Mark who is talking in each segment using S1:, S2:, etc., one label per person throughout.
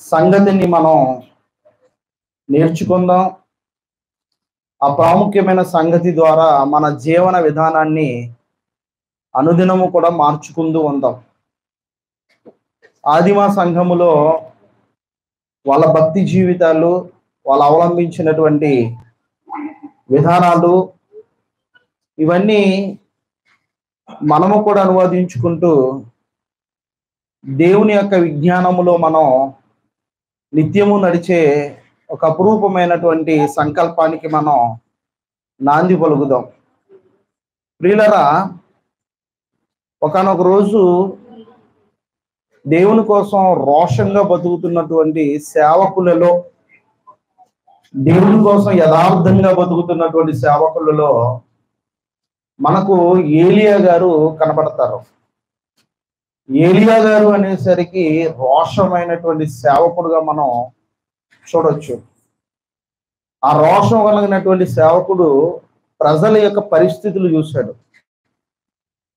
S1: సంగతిని మనం నేర్చుకుందాం. ఆ ప్రాముఖ్యమైన సంగతి ద్వారా మన జీవన విధానాన్ని అనుదినము కూడా మార్చుకుంటూ ఉందాం. ఆదిమ సంఘములో వాళ్ళ భక్తి జీవితాలు వాళ్ళు అవలంబించినటువంటి విధానాలు ఇవన్నీ మనము కూడా అనువాదించుకుంటూ దేవుని యొక్క విజ్ఞానములో మనం నిత్యము నడిచే ఒక అపురూపమైనటువంటి సంకల్పానికి మనం నాంది పలుకుదాం. ప్రియులరా ఒకనొక రోజు దేవుని కోసం రోషంగా బతుకుతున్నటువంటి సేవకులలో దేవుని కోసం యథార్థంగా బతుకుతున్నటువంటి సేవకులలో మనకు ఏలియా గారు కనబడతారు ఏలియా గారు అనేసరికి రోషమైనటువంటి సేవకుడుగా మనం చూడొచ్చు. ఆ రోషం కలిగినటువంటి సేవకుడు ప్రజల యొక్క పరిస్థితులు చూశాడు.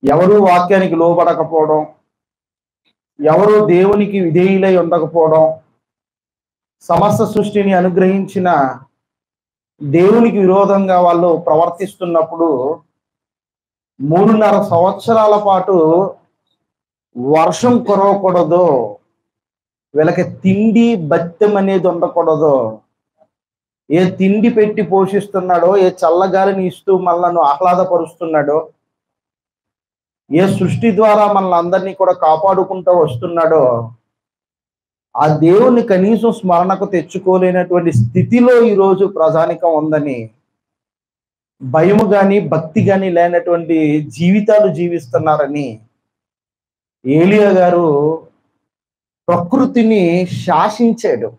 S1: ఎవరు వాక్యానికి లోబడకపోవడం ఎవరు దేవునికి విధేయులై ఉండకపోవడం సమస్త సృష్టిని అనుగ్రహించిన దేవునికి విరోధంగా వాళ్ళు ప్రవర్తిస్తున్నప్పుడు మూడున్నర సంవత్సరాల పాటు వర్షం కురవకూడదు. వీళ్ళకి తిండి బత్యం అనేది ఉండకూడదు. ఏ తిండి పెట్టి పోషిస్తున్నాడో ఏ చల్లగాలిని ఇస్తూ మనల్ని ఆహ్లాదపరుస్తున్నాడో ఏ సృష్టి ద్వారా మనల్ని అందరినీ కూడా కాపాడుకుంటూ వస్తున్నాడో ఆ దేవుని కనీసం స్మరణకు తెచ్చుకోలేనటువంటి స్థితిలో ఈరోజు ప్రజానికం ఉందని భయము కానీ భక్తి కానీ లేనటువంటి జీవితాలు జీవిస్తున్నారని ఏలియా గారు ప్రకృతిని శాసించాడు.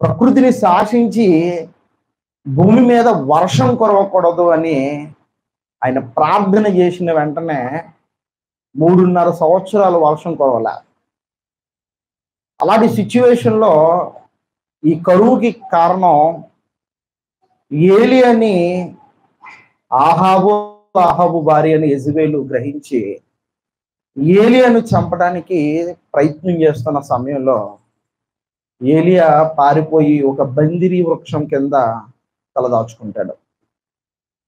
S1: ప్రకృతిని శాసించి భూమి మీద వర్షం కురవకూడదు అని ఆయన ప్రార్థన చేసిన వెంటనే మూడున్నర సంవత్సరాలు వర్షం కురవల. అలాంటి సిచ్యువేషన్లో ఈ కరువుకి కారణం ఏలి అని ఆహాబు ఆహాబు భార్య అని యజబేలు గ్రహించి ఏలియాను చంపడానికి ప్రయత్నం చేస్తున్న సమయంలో ఏలియా పారిపోయి ఒక బందిరి వృక్షం కింద తలదాచుకుంటాడు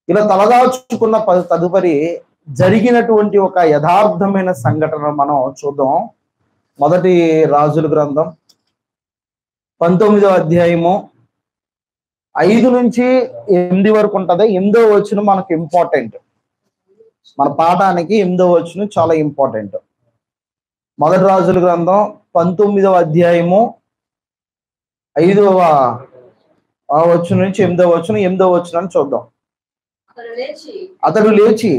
S1: ఇలా తలదాచుకున్న ప- తదుపరి జరిగినటువంటి ఒక యథార్థమైన సంఘటన మనం చూద్దాం. మొదటి రాజుల గ్రంథం పంతొమ్మిదో అధ్యాయము ఐదు నుంచి ఎనిమిది వరకు ఉంటుంది. ఎనిమిదో వచ్చిన మనకు ఇంపార్టెంట్ మన పాఠానికి ఎనిమిదో వచ్చిన చాలా ఇంపార్టెంట్ మొదటి రాజుల గ్రంథం పంతొమ్మిదవ అధ్యాయము ఐదవ ఆ వచ్చిన నుంచి ఎనిమిదవ వచ్చిన ఎనిమిదవ వచ్చిన చూద్దాం.
S2: అతడు లేచి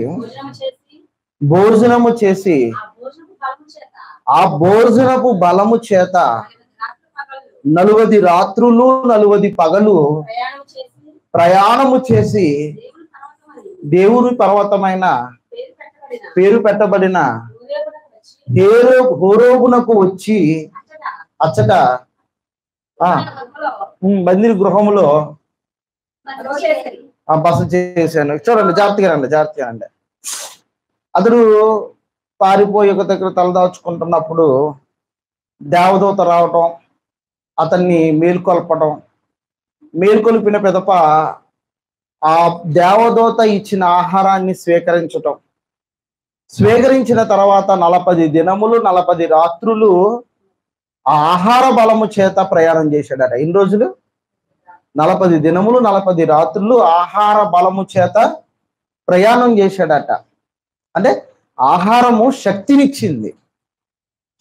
S1: భోజనము చేసి
S2: ఆ భోజనపు బలము చేత
S1: నలువది రాత్రులు నలువది పగలు ప్రయాణము చేసి
S2: దేవుని పర్వతమైన పేరు పెట్టబడిన
S1: హేరో హోరోగునకు వచ్చి
S2: అచ్చట
S1: మందిర ఆ బందిరి గృహములో
S2: బస
S1: ఆ బస చేశాను. చూడండి జాగ్రత్తగా రండి జాగ్రత్తగా రండి. అతడు పారిపోయి ఒక దగ్గర తలదాచుకుంటున్నప్పుడు దేవదూత రావటం అతన్ని మేల్కొల్పటం మేల్కొల్పిన పిదప ఆ దేవదూత ఇచ్చిన ఆహారాన్ని స్వీకరించటం. స్వీకరించిన తర్వాత నలపది దినములు నలపది రాత్రులు ఆ ఆహార బలము చేత ప్రయాణం చేశాడట. ఎన్ని రోజులు? నలపది దినములు నలపది రాత్రులు ఆహార బలము చేత ప్రయాణం చేశాడట. అంటే ఆహారము శక్తినిచ్చింది.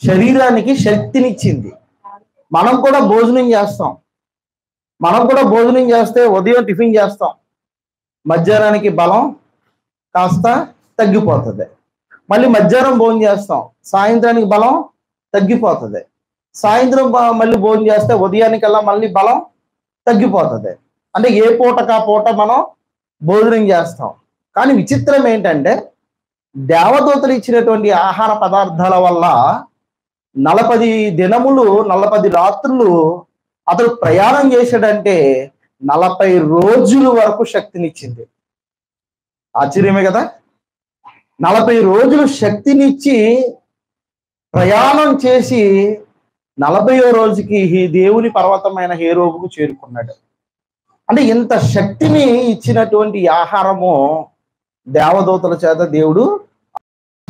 S1: శరీరానికి శక్తినిచ్చింది. మనం కూడా భోజనం చేస్తాం. మనం కూడా భోజనం చేస్తే ఉదయం టిఫిన్ చేస్తాం. మధ్యాహ్నానికి బలం కాస్త తగ్గిపోతుంది. మళ్ళీ మధ్యాహ్నం భోజనం చేస్తాం. సాయంత్రానికి బలం తగ్గిపోతుంది. సాయంత్రం బ- మళ్ళీ భోజనం చేస్తే ఉదయానికల్లా మళ్ళీ బలం తగ్గిపోతుంది. అంటే ఏ పూట కా పూట మనం భోజనం చేస్తాం. కానీ విచిత్రం ఏంటంటే దేవదూతలు ఇచ్చినటువంటి ఆహార పదార్థాల వల్ల నలపది దినములు నలపది రాత్రులు అతడు ప్రయాణం చేశాడంటే నలభై రోజుల వరకు శక్తినిచ్చింది. ఆశ్చర్యమే కదా? నలభై రోజులు శక్తినిచ్చి ప్రయాణం చేసి నలభయో రోజుకి ఈ దేవుని పర్వతమైన హేరోబుకు చేరుకున్నాడు. అంటే ఇంత శక్తిని ఇచ్చినటువంటి ఆహారము దేవదూతల చేత దేవుడు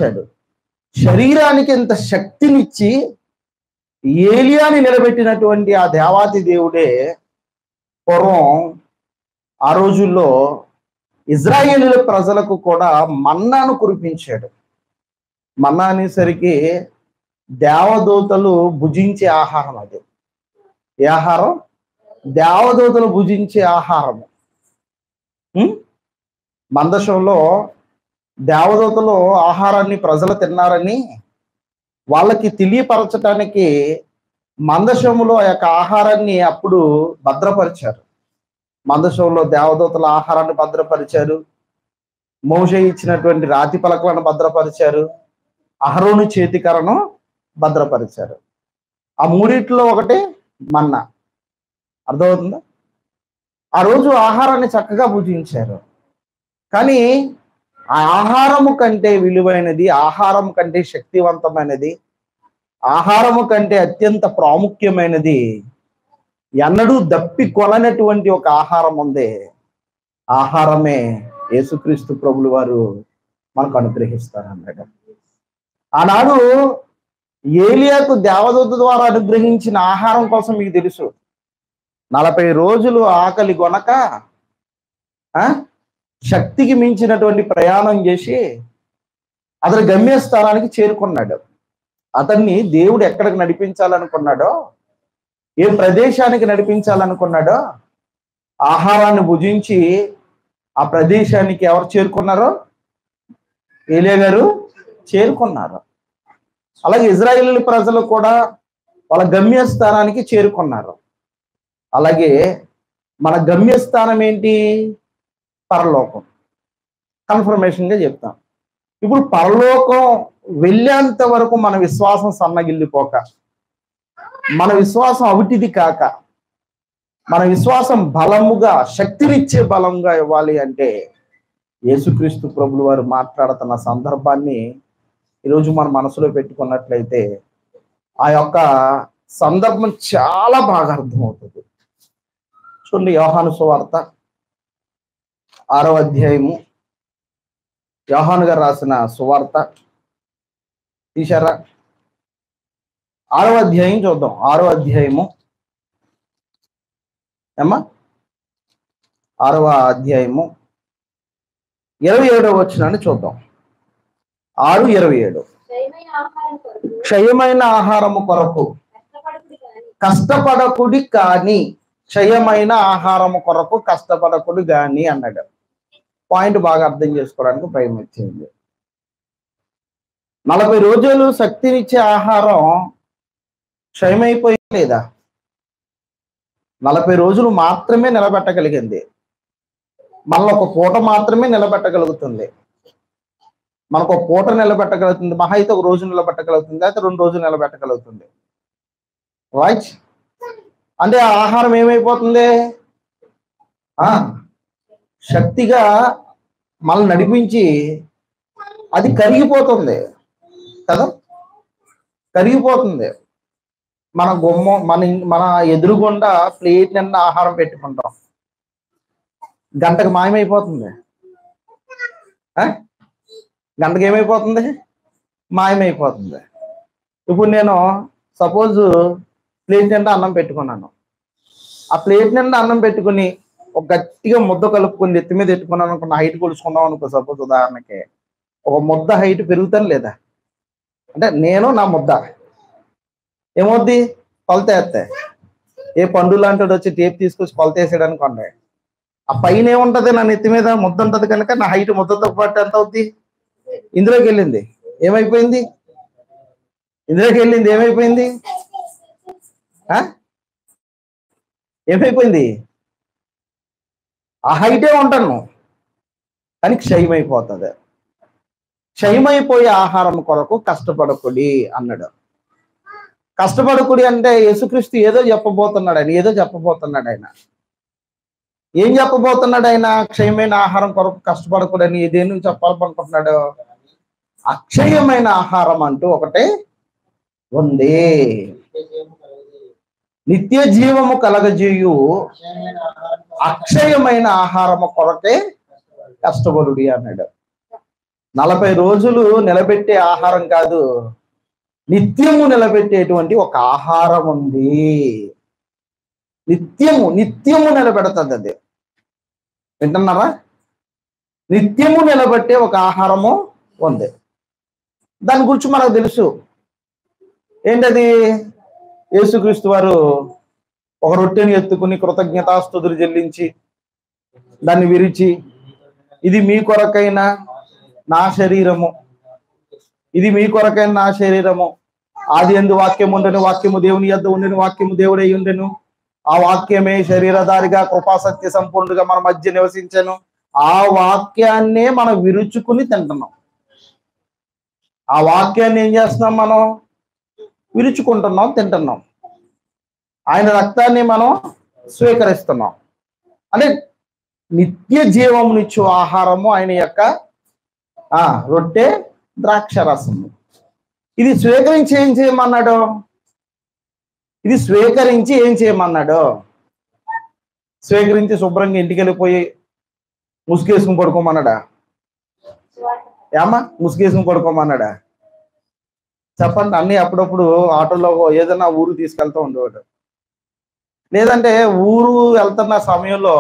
S1: ఇచ్చాడు. శరీరానికి ఇంత శక్తినిచ్చి ఏలియాని నిలబెట్టినటువంటి ఆ దేవాతి దేవుడే పూర్వం ఆ రోజుల్లో ఇజ్రాయేలీల ప్రజలకు కూడా మన్నాను కురిపించాడు. మన్నా అనేసరికి దేవదూతలు భుజించే ఆహారం అది. ఏ ఆహారం? దేవదూతలు భుజించే ఆహారము మందశంలో దేవదూతలు ఆహారాన్ని ప్రజలు తిన్నారని వాళ్ళకి తెలియపరచటానికి మందశములో ఆ యొక్క ఆహారాన్ని అప్పుడు భద్రపరిచారు. మందశంలో దేవదూతల ఆహారాన్ని భద్రపరిచారు. మోష ఇచ్చినటువంటి రాతి పలకలను భద్రపరిచారు. అహరోను చేతికరను భద్రపరిచారు. ఆ మూడిట్లో ఒకటి మన్నా. అర్థమవుతుందా? ఆ రోజు ఆహారాన్ని చక్కగా పూజించారు. కానీ ఆ ఆహారము కంటే విలువైనది ఆహారం కంటే శక్తివంతమైనది ఆహారము కంటే అత్యంత ప్రాముఖ్యమైనది ఎన్నడూ దప్పి కొననటువంటి ఒక ఆహారం ఉంది. ఆహారమే యేసుక్రీస్తు ప్రభులు వారు మనకు అనుగ్రహిస్తారు అన్నాడు ఆనాడు ఏలియాకు దేవదూత ద్వారా అనుగ్రహించిన ఆహారం కోసం మీకు తెలుసు. నలభై రోజులు ఆకలి గొనక ఆ శక్తికి మించినటువంటి ప్రయాణం చేసి అతని గమ్యస్థానానికి చేరుకున్నాడు. అతన్ని దేవుడు ఎక్కడికి నడిపించాలనుకున్నాడో ఏ ప్రదేశానికి నడిపించాలనుకున్నాడో ఆహారాన్ని భుజించి ఆ ప్రదేశానికి ఎవరు చేరుకున్నారో? ఏలియా గారు చేరుకున్నారు. అలాగే ఇజ్రాయేల్ ప్రజలు కూడా వాళ్ళ గమ్యస్థానానికి చేరుకున్నారు. అలాగే మన గమ్యస్థానం ఏంటి? పరలోకం. కన్ఫర్మేషన్గా చెప్తాం. ఇప్పుడు పరలోకం వెళ్ళేంత వరకు మన విశ్వాసం సన్నగిల్లిపోక మన విశ్వాసం అవిటిది కాక మన విశ్వాసం బలముగా శక్తినిచ్చే బలంగా ఇవ్వాలి అంటే యేసుక్రీస్తు ప్రభులు వారు మాట్లాడుతున్న సందర్భాన్ని ఈరోజు మన మనసులో పెట్టుకున్నట్లయితే ఆ యొక్క సందర్భం చాలా బాగా అర్థమవుతుంది. చూడండి యోహాను సువార్త ఆరో అధ్యాయము యోహాను గారు రాసిన సువార్త తీశారా? ఆరో అధ్యాయం చూద్దాం. ఆరో అధ్యాయము. ఏమ్మా? ఆరవ అధ్యాయము. ఇరవై ఏడవ వచ్చినాన్ని చూద్దాం. ఆరు ఇరవై ఏడు. క్షయమైన ఆహారము కొరకు.
S2: కష్టపడుకుడి కానీ
S1: కష్టపడకుడి కాని క్షయమైన ఆహారము కొరకు కష్టపడకుడి గాని అన్నాడు. పాయింట్ బాగా అర్థం చేసుకోవడానికి ప్రయత్నించింది. నలభై రోజులు శక్తినిచ్చే ఆహారం క్షయమైపోయలేదా నలభై రోజులు మాత్రమే నిలబెట్టగలిగింది. మళ్ళీ ఒక పూట మాత్రమే నిలబెట్టగలుగుతుంది. మనకు ఒక పూట నిలబెట్టగలుగుతుంది. మహా అయితే ఒక రోజు నిలబెట్టగలుగుతుంది. అయితే రెండు రోజులు నిలబెట్టగలుగుతుంది. రైట్ అంటే ఆ ఆహారం ఏమైపోతుంది? ఆ? శక్తిగా మనల్ని నడిపించి అది కరిగిపోతుంది కదా? కరిగిపోతుంది. మన గుమ్మ మన మన ఎదురుగుండా ప్లేట్ నిండా ఆహారం పెట్టుకుంటాం. గంటకు మాయమైపోతుంది. గంటకు ఏమైపోతుంది? మాయమైపోతుంది. ఇప్పుడు నేను సపోజ్ ప్లేట్ నిండా అన్నం పెట్టుకున్నాను. ఆ ప్లేట్ నిండా అన్నం పెట్టుకుని ఒక గట్టిగా ముద్ద కలుపుకొని ఎత్తి మీద పెట్టుకున్నాను అనుకున్న హైట్ కొలుసుకున్నాం అనుకో సపోజ్ ఉదాహరణకి. ఒక ముద్ద హైట్ పెరుగుతాను లేదా? అంటే నేను నా ముద్ద. ఏమవుద్ది? కొలత వేస్తే. ఏ పండు లాంటి వచ్చి టేప్ తీసుకొచ్చి కొలతేసాడు అనుకోండి. ఆ పైన ఏముంటది? నా నెత్తి మీద ముద్ద ఉంటది కనుక నా హైట్ ముద్దతో పాటు ఎంత అవుద్ది? ఇందులోకి వెళ్ళింది. ఏమైపోయింది? ఇందులోకి వెళ్ళింది. ఏమైపోయింది? ఆ? ఏమైపోయింది? ఆ హైటే ఉంటాను. కానీ క్షయమైపోతుంది. క్షయమైపోయే ఆహారం కొరకు కష్టపడకుడి అన్నాడు. కష్టపడకుడి అంటే యేసుక్రీస్తు ఏదో చెప్పబోతున్నాడు ఆయన ఏదో చెప్పబోతున్నాడు ఆయన. ఏం చెప్పబోతున్నాడు ఆయన? క్షయమైన ఆహారం కొరకు కష్టపడకూడని దేని చెప్పాలనుకుంటున్నాడు? అక్షయమైన ఆహారం అంటూ ఒకటే ఉంది. నిత్య జీవము కలగజేయు. అక్షయమైన ఆహారము కొరకే కష్టపడుడి అన్నాడు. నలభై రోజులు నిలబెట్టే ఆహారం కాదు నిత్యము నిలబెట్టేటువంటి ఒక ఆహారం ఉంది. నిత్యము నిత్యము నిలబెడుతుంది అది. వింటున్నారా? నిత్యము నిలబెట్టే ఒక ఆహారము ఉంది. దాని గురించి మనకు తెలుసు. ఏంటది? యేసుక్రీస్తు వారు ఒక రొట్టెని ఎత్తుకుని కృతజ్ఞతాస్తుతులు చెల్లించి దాన్ని విరిచి ఇది మీ కొరకైన నా శరీరము. ఇది మీ కొరకైన నా శరీరము. ఆది ఎందు వాక్యం ఉండను వాక్యము దేవుని యొద్ద ఉండను వాక్యము దేవుడై ఉండెను. ఆ వాక్యమే శరీరధారిగా కృపాసత్య సంపూర్ణుడిగా మన మధ్య నివసించను. ఆ వాక్యాన్నే మనం విరుచుకుని తింటున్నాం. ఆ వాక్యాన్ని ఏం చేస్తున్నాం మనం? విరుచుకుంటున్నాం తింటున్నాం. ఆయన రక్తాన్ని మనం స్వీకరిస్తున్నాం. అంటే నిత్య జీవమునిచ్చు ఆహారము ఆయన యొక్క ఆ రొట్టె ద్రాక్ష రసము. ఇది స్వీకరించి ఏం చేయమన్నాడు? ఇది స్వీకరించి ఏం చేయమన్నాడు? స్వీకరించి శుభ్రంగా ఇంటికి వెళ్ళిపోయి ముసుగేసుకుని పడుకోమన్నాడా? ఏమా ముసుగేసుకుని పడుకోమన్నాడా? చెప్పండి అన్ని అప్పుడప్పుడు ఆటోలో ఏదైనా ఊరు తీసుకెళ్తూ ఉండేవాడు. లేదంటే ఊరు వెళ్తున్న సమయంలో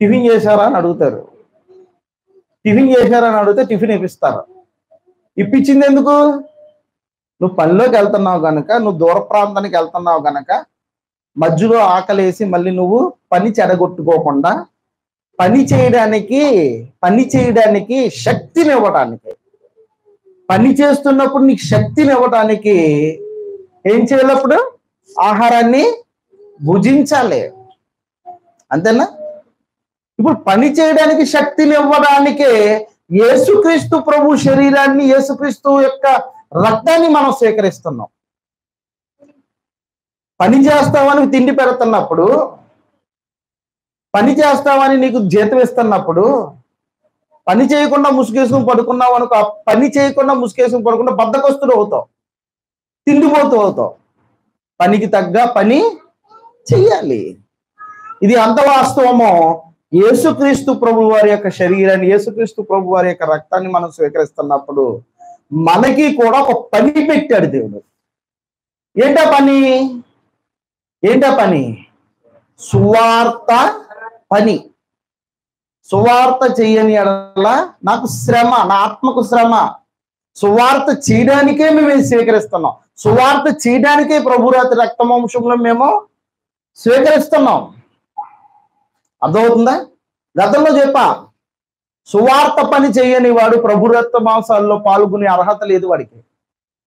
S1: టిఫిన్ చేశారా అని అడుగుతారు. టిఫిన్ చేశారా అని అడిగితే టిఫిన్ ఇప్పిస్తారు. ఇప్పించింది ఎందుకు? నువ్వు పనిలోకి వెళ్తున్నావు కనుక నువ్వు దూర ప్రాంతానికి వెళ్తున్నావు కనుక మధ్యలో ఆకలేసి మళ్ళీ నువ్వు పని చెడగొట్టుకోకుండా పని చేయడానికి పని చేయడానికి శక్తిని ఇవ్వటానికి పని చేస్తున్నప్పుడు నీకు శక్తిని ఇవ్వటానికి ఏం చేయాలప్పుడు ఆహారాన్ని భుజించాలి. అంతేనా? ఇప్పుడు పని చేయడానికి శక్తిని ఇవ్వడానికే యేసుక్రీస్తు ప్రభు శరీరాన్ని యేసుక్రీస్తు యొక్క రక్తాన్ని మనం స్వీకరిస్తున్నాం. పని చేస్తామని తిండి పెడుతున్నప్పుడు పని చేస్తామని నీకు జీతం ఇస్తున్నప్పుడు పని చేయకుండా ముసుగేసుకుని పడుకున్నావు అనుకో పని చేయకుండా ముసుగేసుకుని పడుకుంటే బద్దకొస్తుడు అవుతావు తిండిపోతూ అవుతావు. పనికి తగ్గ పని చెయ్యాలి. ఇది అంత వాస్తవమో యేసుక్రీస్తు ప్రభు వారి యొక్క శరీరాన్ని యేసుక్రీస్తు ప్రభు వారి యొక్క రక్తాన్ని మనం స్వీకరిస్తున్నప్పుడు మనకి కూడా ఒక పని పెట్టాడు దేవుడు. ఏంటా పని? ఏంటా పని? సువార్త పని. సువార్త చేయని ఎడల నాకు శ్రమ నా ఆత్మకు శ్రమ. సువార్త చేయడానికే మేము స్వీకరిస్తున్నాం. సువార్త చేయడానికే ప్రభురాతి రక్తమాంశంలో మేము స్వీకరిస్తున్నాం. అర్థమవుతుందా? గతంలో చెప్పా సువార్త పని చేయని వాడు ప్రభు రక్త మాంసాల్లో పాల్గొనే అర్హత లేదు వాడికి.